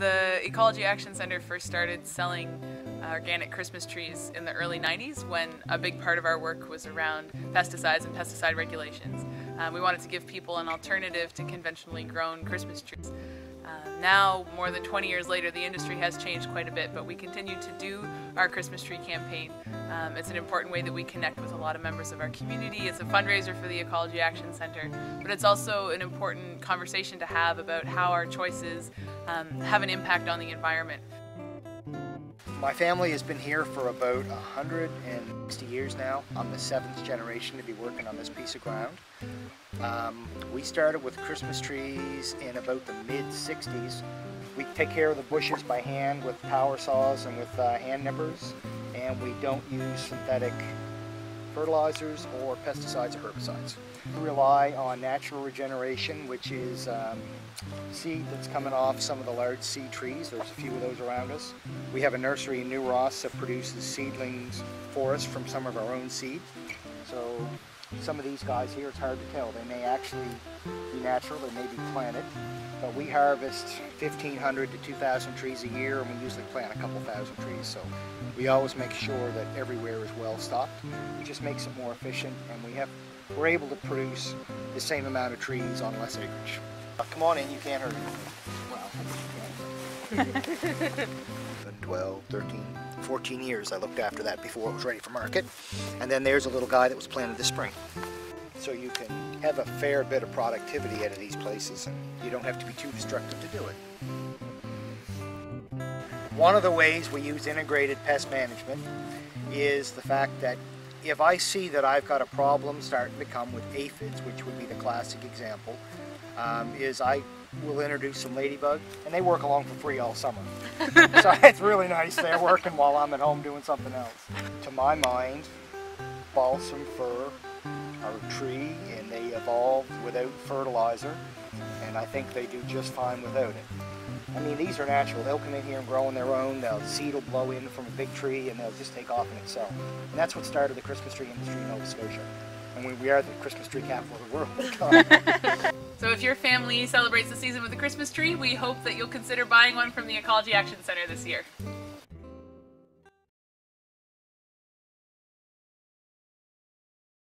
The Ecology Action Center first started selling uh, organic Christmas trees in the early 90s when a big part of our work was around pesticides and pesticide regulations. Uh, we wanted to give people an alternative to conventionally grown Christmas trees. Uh, now, more than 20 years later, the industry has changed quite a bit, but we continue to do our Christmas tree campaign. Um, it's an important way that we connect with a lot of members of our community. It's a fundraiser for the Ecology Action Center, but it's also an important conversation to have about how our choices um, have an impact on the environment. My family has been here for about 160 years now. I'm the seventh generation to be working on this piece of ground. Um, we started with Christmas trees in about the mid 60s. We take care of the bushes by hand with power saws and with uh, hand nippers, and we don't use synthetic fertilizers or pesticides or herbicides. We rely on natural regeneration, which is um, seed that's coming off some of the large seed trees. There's a few of those around us. We have a nursery in New Ross that produces seedlings for us from some of our own seed. So some of these guys here, it's hard to tell. They may actually be natural, they may be planted, but we harvest 1,500 to 2,000 trees a year and we usually plant a couple thousand trees. So we always make sure that everywhere is well stocked. It just makes it more efficient and we have, we're able to produce the same amount of trees on less acreage. Come on in, you can't hurt me. 12, 13, 14 years I looked after that before it was ready for market. And then there's a little guy that was planted this spring. So you can have a fair bit of productivity out of these places and you don't have to be too destructive to do it. One of the ways we use integrated pest management is the fact that if I see that I've got a problem starting to come with aphids, which would be the classic example, um, is I will introduce some ladybug, and they work along for free all summer. so it's really nice. They're working while I'm at home doing something else. To my mind, balsam fir are a tree, and they evolved without fertilizer, and I think they do just fine without it. I mean, these are natural. They'll come in here and grow on their own. The seed will blow in from a big tree, and they'll just take off in itself. And that's what started the Christmas tree industry in Nova Scotia. And we, we are the Christmas tree capital of the world. so if your family celebrates the season with a Christmas tree, we hope that you'll consider buying one from the Ecology Action Center this year.